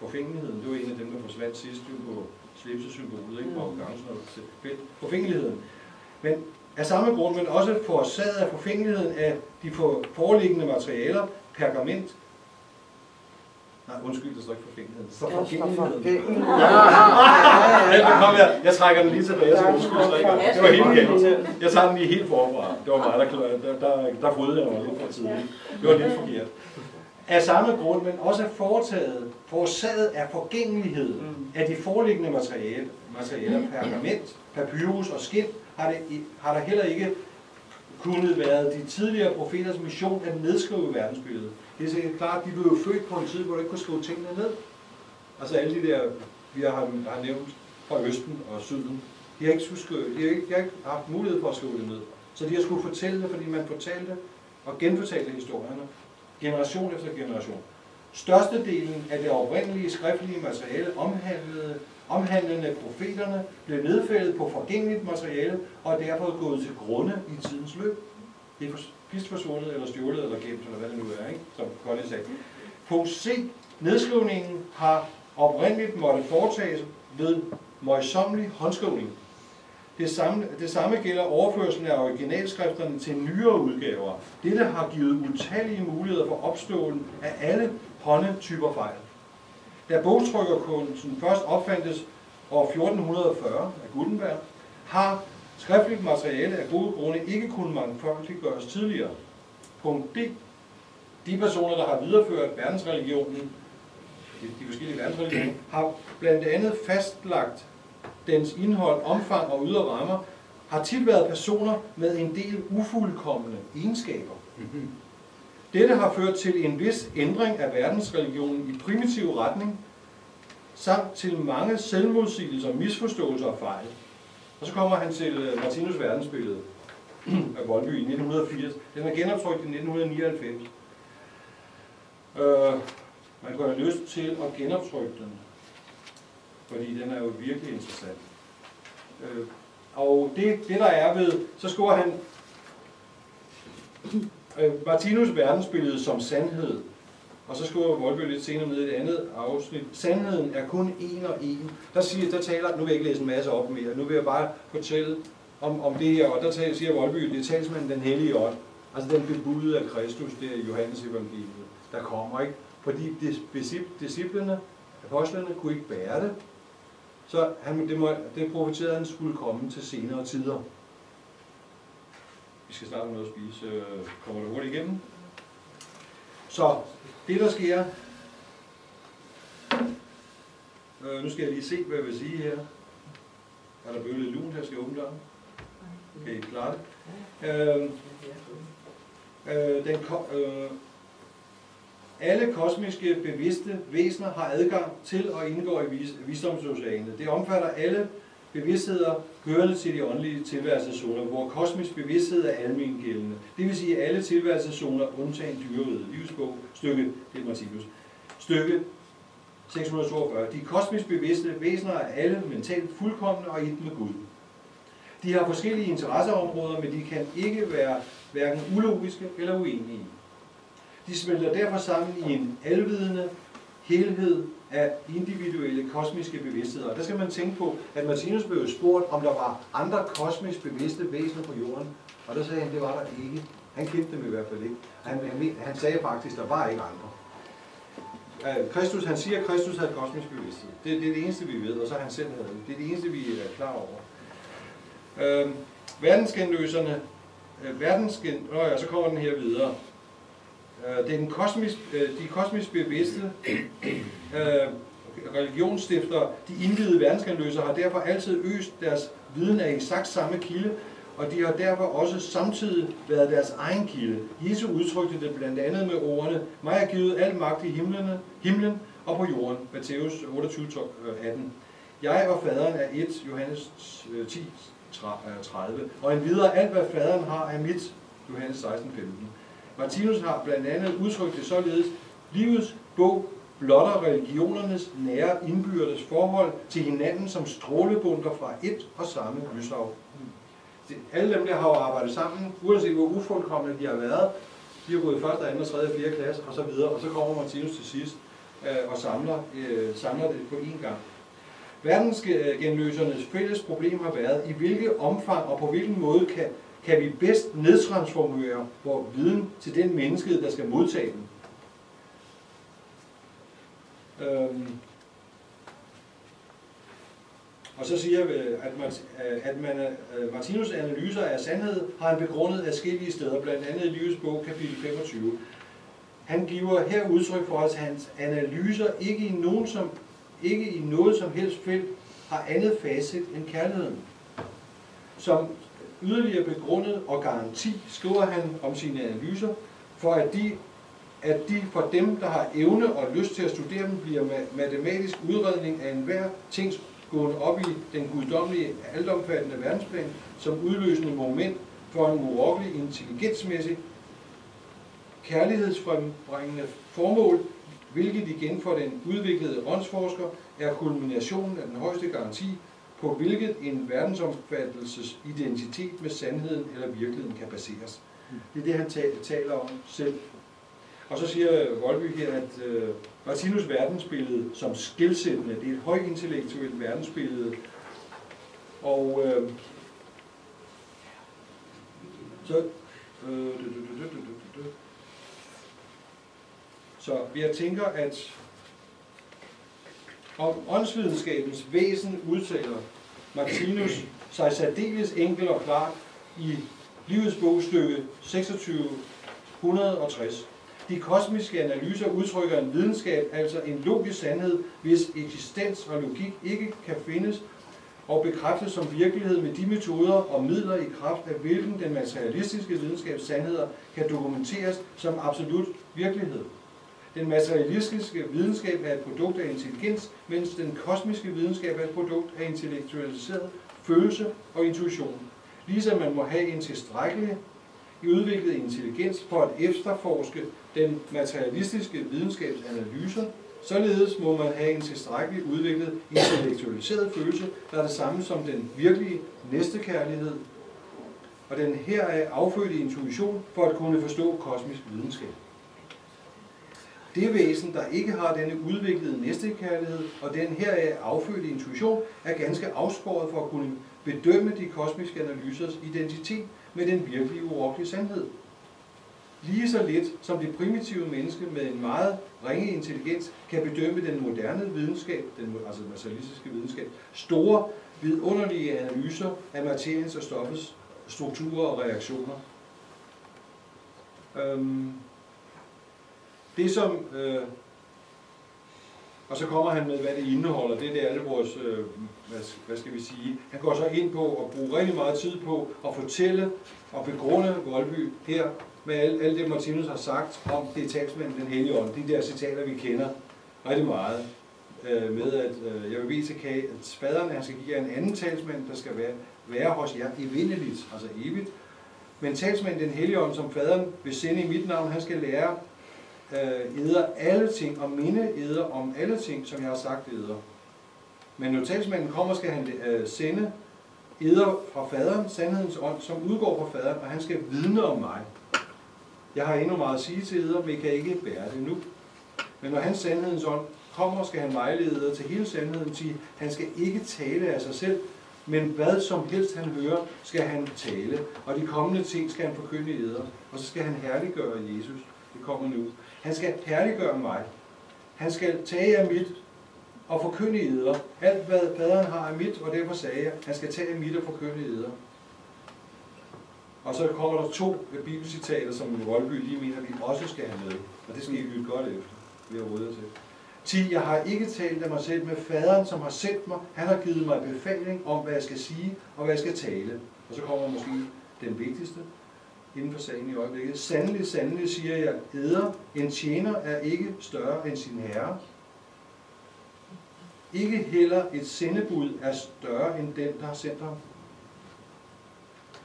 Forfængeligheden, det var en af dem, der forsvandt sidst jo på slipsesymbolet, ikke? Mm. arrogancen og. Forfængeligheden. Men af samme grund, men også forårsaget af forfængeligheden af de for- foreliggende materialer, pergament, Nej, undskyld, der står ikke forfængeligheden. Der står forgængeligheden. Ja, kom her. Jeg trækker den lige tilbage til undskyld. så ikke? Det var helt galt. Jeg tager den lige helt forfra. Det var mig, der, der, der, der frydede jeg mig lidt for tidligt. Det var lidt forkert. Af samme grund, men også foretaget, forårsaget af forgængeligheden af de foreliggende materiale, materialer, pergament, papyrus og skind, har, det, har der heller ikke kunnet være de tidligere profeters mission at nedskrive verdensbilledet. Det er sikkert klart, de blev jo født på en tid, hvor du ikke kunne skrive tingene ned. Altså alle de der, vi har, har nævnt fra Østen og Syden, de har ikke, skulle skrive, de har ikke, de har ikke haft mulighed for at skrive det ned. Så de har skulle fortælle det, fordi man fortalte og genfortalte historierne, generation efter generation. Størstedelen af det oprindelige skriftlige materiale omhandlede, omhandlende profeterne blev nedfældet på forgængeligt materiale og er derfor gået til grunde i tidens løb. Det er pist forsvundet, eller stjålet, eller gemt, eller hvad det nu er, ikke? som Colin sagde. Punkt C. Nedskrivningen har oprindeligt måtte foretages ved møjsommelig håndskrivning. Det samme, det samme gælder overførselen af originalskrifterne til nyere udgaver. Dette har givet utallige muligheder for opståen af alle håndetyper fejl. Da bogtrykkerkunsten først opfandtes år 1440 af Gutenberg, har skriftligt materiale af gode grunde ikke kunnet mangfoldiggøres tidligere. Punkt D. De personer, der har videreført verdensreligionen, de, de forskellige verdensreligioner, har blandt andet fastlagt dens indhold, omfang og ydre rammer, har tit været personer med en del ufuldkommende egenskaber. Mhm. Dette har ført til en vis ændring af verdensreligionen i primitiv retning, samt til mange selvmodsigelser, misforståelser og fejl. Og så kommer han til øh, Martinus verdensbillede af Voldby i 1980. Den er genoptrykt i 1999. Øh, man kunne have lyst til at genoptrykke den, fordi den er jo virkelig interessant. Øh, og det, det der er ved, så skriver han øh, Martinus verdensbillede som sandhed. Og så skriver Volbø lidt senere ned i et andet afsnit. Sandheden er kun en og en. Der, siger, der taler, nu vil jeg ikke læse en masse op mere, nu vil jeg bare fortælle om, om det her, og der taler, siger Volbø, det er talsmanden den hellige ånd. Altså den bebudede af Kristus, det er Johannes evangeliet, der kommer, ikke? Fordi disciplene, apostlene, kunne ikke bære det. Så han, det, må, det profeterede han skulle komme til senere tider. Vi skal starte med noget at spise. Øh, Kommer det hurtigt igennem? Så det der sker... Øh, nu skal jeg lige se, hvad jeg vil sige her. Er der bøvlet lun her? Skal jeg åbne døren? Kan I klare det? Øh, øh, den, kom, øh, alle kosmiske bevidste væsener har adgang til og indgår i vis- visdomsoceanet. Det omfatter alle bevidstheder hørende til de åndelige tilværelseszoner, hvor kosmisk bevidsthed er almen gældende. Det vil sige alle tilværelseszoner undtagen dyreriget. Livsbog, stykke, det er Martinus. Stykke 642. De kosmisk bevidste væsener er alle mentalt fuldkommende og et med Gud. De har forskellige interesseområder, men de kan ikke være hverken ulogiske eller uenige. De smelter derfor sammen i en alvidende helhed af individuelle kosmiske bevidstheder. Og der skal man tænke på, at Martinus blev spurgt, om der var andre kosmisk bevidste væsener på jorden. Og der sagde han, det var der ikke. Han kendte dem i hvert fald ikke. Han, han, han sagde faktisk, der var ikke andre. Øh, Kristus, han siger, at Kristus havde kosmisk bevidsthed. Det, det er det eneste, vi ved, og så han selv havde det. Det er det eneste, vi er klar over. Øhm, verdensgenløserne, øh, verdensgen, nå ja, så kommer den her videre. Øh, det er den kosmisk, øh, de kosmisk bevidste øh, religionsstifter, religionsstiftere, de indvidede verdensgenløsere, har derfor altid øst deres viden af eksakt samme kilde, og de har derfor også samtidig været deres egen kilde. Jesus udtrykte det blandt andet med ordene, mig er givet al magt i himlene, himlen og på jorden. Matthæus 28, 18. Jeg og faderen er et, Johannes 10, 30. Og endvidere alt hvad faderen har er mit, Johannes 16, 15. Martinus har blandt andet udtrykt det således, livets bog blotter religionernes nære indbyrdes forhold til hinanden som strålebunker fra et og samme lyshav. Alle dem, der har arbejdet sammen, uanset hvor ufuldkommende de har været, de har gået i første, anden, tredje fjerde klasse og så videre, og så kommer Martinus til sidst øh, og samler, øh, samler det på én gang. Verdensgenløsernes fælles problem har været, i hvilket omfang og på hvilken måde kan, kan vi bedst nedtransformere vores viden til den menneske, der skal modtage den. Øhm. Og så siger vi, at, man, at man, øh, Martinus' analyser af sandhed har han begrundet af forskellige steder, blandt andet i Livets bog, kapitel 25. Han giver her udtryk for, at hans analyser ikke i, nogen som, ikke i noget som helst felt har andet facet end kærligheden. Som yderligere begrundet og garanti skriver han om sine analyser, for at de, at de for dem, der har evne og lyst til at studere dem, bliver matematisk udredning af enhver tings gående op i den guddommelige, altomfattende verdensplan som udløsende moment for en urokkelig, intelligensmæssig, kærlighedsfrembringende formål, hvilket igen for den udviklede åndsforsker er kulminationen af den højeste garanti på hvilket en verdensomfattelses identitet med sandheden eller virkeligheden kan baseres. Det er det, han taler om selv. Og så siger Volby her, at øh, Martinus verdensbillede som skilsættende, det er et højintellektuelt verdensbillede. Og øh, så, øh, så jeg tænker, at om åndsvidenskabens væsen udtaler Martinus sig særdeles enkelt og klart i livets bogstykke 2660. De kosmiske analyser udtrykker en videnskab, altså en logisk sandhed, hvis eksistens og logik ikke kan findes og bekræftes som virkelighed med de metoder og midler i kraft af hvilken den materialistiske videnskabs sandheder kan dokumenteres som absolut virkelighed. Den materialistiske videnskab er et produkt af intelligens, mens den kosmiske videnskab er et produkt af intellektualiseret følelse og intuition. Ligesom man må have en tilstrækkelig udviklet intelligens for at efterforske den materialistiske videnskabs analyser, således må man have en tilstrækkelig udviklet intellektualiseret følelse, der er det samme som den virkelige næstekærlighed, og den her er affødte intuition for at kunne forstå kosmisk videnskab. Det væsen, der ikke har denne udviklede næstekærlighed og den her affødte intuition, er ganske afskåret for at kunne bedømme de kosmiske analysers identitet med den virkelige urokkelige sandhed. Lige så lidt som det primitive menneske med en meget ringe intelligens kan bedømme den moderne videnskab, den, altså materialistiske videnskab, store, vidunderlige analyser af materiens og stoffets strukturer og reaktioner. Øhm, det som, øh, og så kommer han med, hvad det indeholder, det er det alle vores, øh, hvad, hvad skal vi sige, han går så ind på at bruge rigtig meget tid på at fortælle og begrunde Voldby her med alt, alt det, Martinus har sagt om det talsmænd, den hellige ånd, de der citater, vi kender rigtig meget, øh, med at øh, jeg vil vise til at faderen han skal give jer en anden talsmand, der skal være, være hos jer evindeligt, altså evigt. Men talsmanden, den hellige ånd, som faderen vil sende i mit navn, han skal lære øh, eder alle ting, og minde eder om alle ting, som jeg har sagt eder. Men når talsmanden kommer, skal han øh, sende eder fra faderen, sandhedens ånd, som udgår fra faderen, og han skal vidne om mig. Jeg har endnu meget at sige til eder, men jeg kan ikke bære det nu. Men når hans sandhedens ånd kommer, skal han vejlede eder til hele sandheden, sige, han skal ikke tale af sig selv, men hvad som helst han hører, skal han tale. Og de kommende ting skal han forkynde eder. Og så skal han herliggøre Jesus. Det kommer nu. Han skal herliggøre mig. Han skal tage af mit og forkynde eder. Alt hvad faderen har er mit, og derfor sagde jeg, han skal tage af mit og forkynde eder. Og så kommer der to bibelcitater, som Voldby lige mener, vi også skal have med. Og det skal I lytte godt efter, ved at råde til. 10. Jeg har ikke talt af mig selv med faderen, som har sendt mig. Han har givet mig befaling om, hvad jeg skal sige og hvad jeg skal tale. Og så kommer måske den vigtigste inden for sagen i øjeblikket. Sandelig, sandelig siger jeg, æder, en tjener er ikke større end sin herre. Ikke heller et sendebud er større end den, der har sendt ham.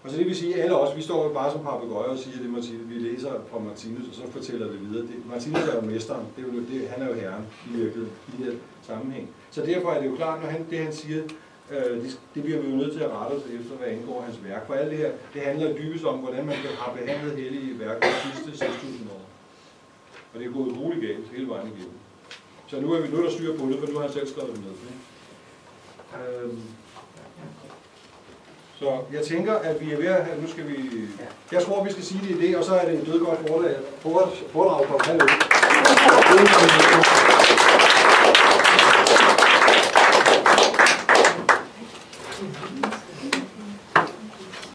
Og så det vil sige, at alle os, vi står jo bare som papegøjer og siger det, Martinus, vi læser fra Martinus, og så fortæller det videre. Det, Martinus er jo mesteren, det er jo, det, han er jo herren i virkeligheden, i det her sammenhæng. Så derfor er det jo klart, når han, det han siger, øh, det, det bliver vi jo nødt til at rette os efter, hvad angår hans værk. For alt det her, det handler dybest om, hvordan man har behandlet hellige værk de sidste 6.000 år. Og det er gået roligt galt hele vejen igennem. Så nu er vi nødt til at styre på det, for nu har han selv skrevet det med. Ikke? Øhm, så jeg tænker, at vi er ved at have, nu skal vi, jeg tror, vi skal sige det i det, og så er det en dødgodt foredrag, foredrag på halv